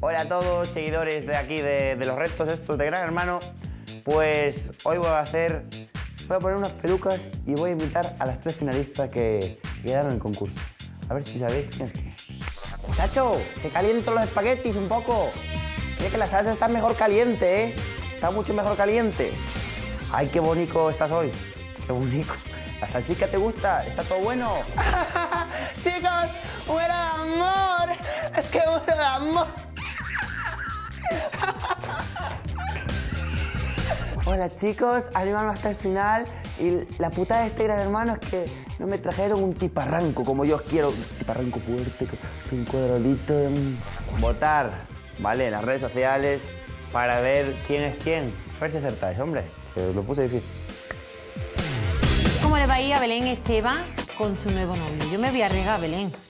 Hola a todos, seguidores de aquí, de, los retos estos de Gran Hermano. Pues hoy voy a hacer, voy a poner unas pelucas y voy a invitar a las tres finalistas que quedaron en el concurso. A ver si sabéis quién es quién. Te caliento los espaguetis un poco. Mira que la salsa está mejor caliente, ¿eh? Está mucho mejor caliente. Ay, qué bonito estás hoy. Qué bonito. ¿La salchicha te gusta? ¿Está todo bueno? Chicos, muero de amor. Es que muero de amor. Hola chicos, animaron hasta el final y la putada de este gran hermano es que no me trajeron un tiparranco como yo quiero. Un tiparranco fuerte, un cuadradito. mm. Votar, ¿vale? En las redes sociales para ver quién es quién. A ver si acertáis, hombre, lo puse difícil. ¿Cómo le va a ir a Belén Esteban con su nuevo novio? Yo me voy a arriesgar a Belén.